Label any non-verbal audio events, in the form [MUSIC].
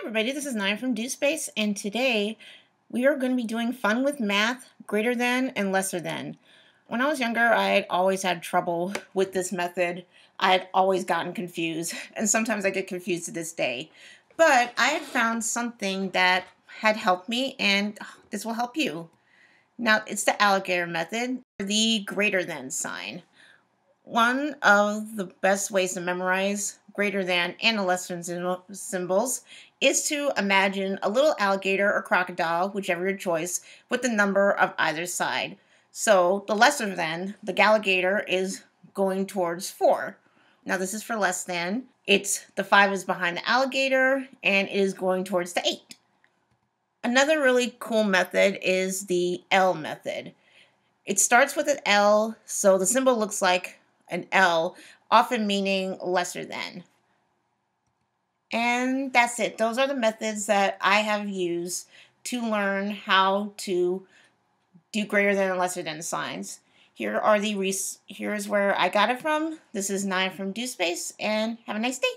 everybody, this is Naya from Do Space, and today we are going to be doing fun with math, greater than and lesser than. When I was younger, I had always had trouble with this method. I had always gotten confused, [LAUGHS] and sometimes I get confused to this day. But I had found something that had helped me, and oh, this will help you. Now, it's the alligator method, the greater than sign. One of the best ways to memorize greater than and the lesser than symbols is to imagine a little alligator or crocodile, whichever your choice, with the number of either side. So the lesser than, the alligator is going towards 4. Now this is for less than. It's the 5 is behind the alligator and it is going towards the 8. Another really cool method is the L method. It starts with an L, so the symbol looks like an L, often meaning lesser than. And that's it. Those are the methods that I have used to learn how to do greater than and lesser than signs. Here are the res- here's where I got it from. This is Nine from Do Space, and have a nice day.